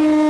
you.